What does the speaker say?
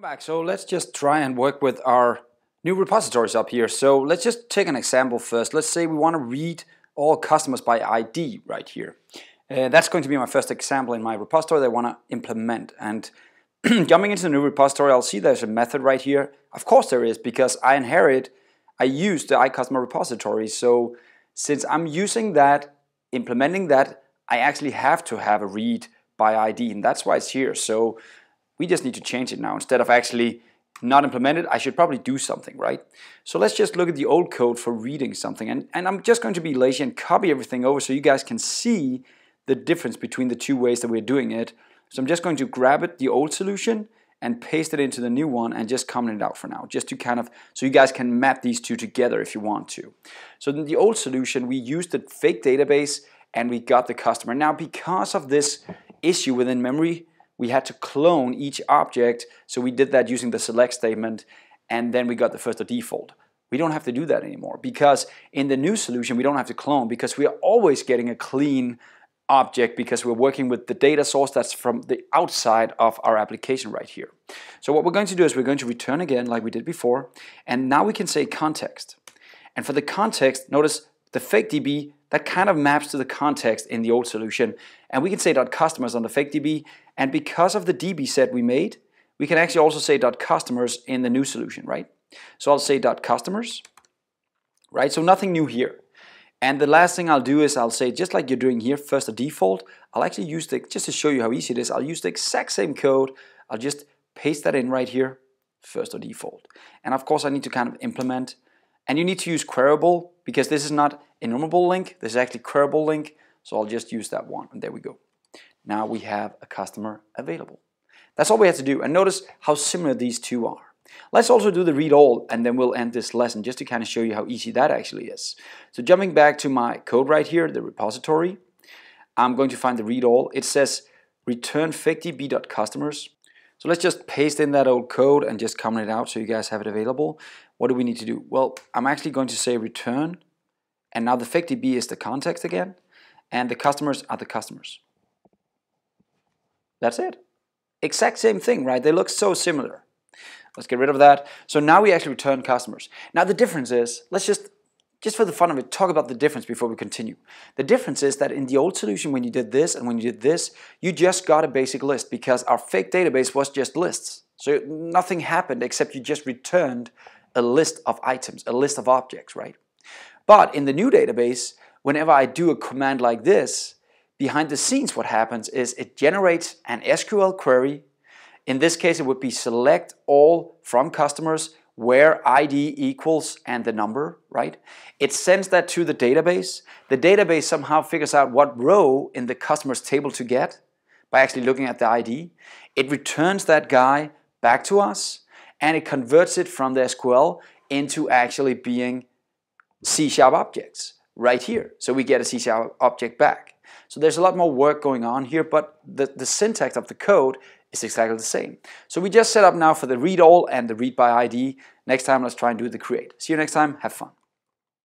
Back. So let's just try and work with our new repositories up here. So let's just take an example first. Let's say we want to read all customers by ID right here. Uh, that's going to be my first example in my repository that I want to implement. And jumping into the new repository, I'll see there's a method right here. Of course there is, because I inherit, I use the iCustomer repository. So since I'm using that, implementing that, I actually have to have a read by ID, and that's why it's here. So we just need to change it now. Instead of actually not implemented, I should probably do something, right? So let's just look at the old code for reading something. And, and I'm just going to be lazy and copy everything over so you guys can see the difference between the two ways that we're doing it. So I'm just going to grab it, the old solution, and paste it into the new one and just comment it out for now, just to kind of, so you guys can map these two together if you want to. So in the old solution, we used the fake database and we got the customer. Now, because of this issue within memory, we had to clone each object. So we did that using the select statement, and then we got the first default. We don't have to do that anymore because in the new solution, we don't have to clone because we are always getting a clean object because we're working with the data source that's from the outside of our application right here. So what we're going to do is we're going to return again like we did before, and now we can say context. And for the context, notice the fake DB, that kind of maps to the context in the old solution. And we can say .customers on the fake DB, and because of the DB set we made, we can actually also say .customers in the new solution, right? So I'll say .customers, right? So nothing new here. And the last thing I'll do is I'll say, just like you're doing here, first or default, I'll actually use the, just to show you how easy it is, I'll use the exact same code. I'll just paste that in right here, first or default. And of course I need to kind of implement, and you need to use queryable because this is not enumerable LINQ, this is actually queryable LINQ. So I'll just use that one, and there we go. Now we have a customer available. That's all we have to do. And notice how similar these two are. Let's also do the read all and then we'll end this lesson just to kind of show you how easy that actually is. So jumping back to my code right here, the repository, I'm going to find the read all. It says return fakedb.customers. So let's just paste in that old code and just comment it out so you guys have it available. What do we need to do? Well, I'm actually going to say return and now the fakedb is the context again and the customers are the customers. That's it. Exact same thing, right? They look so similar. Let's get rid of that. So now we actually return customers. Now the difference is, let's just, just for the fun of it, talk about the difference before we continue. The difference is that in the old solution, when you did this and when you did this, you just got a basic list because our fake database was just lists. So nothing happened except you just returned a list of items, a list of objects, right? But in the new database, whenever I do a command like this, behind the scenes what happens is it generates an SQL query in this case, it would be select all from customers where ID equals and the number, right? It sends that to the database. The database somehow figures out what row in the customer's table to get by actually looking at the ID. It returns that guy back to us and it converts it from the SQL into actually being C-sharp objects right here. So we get a C-sharp object back. So there's a lot more work going on here, but the, the syntax of the code is exactly the same. So we just set up now for the read all and the read by ID. Next time, let's try and do the create. See you next time. Have fun.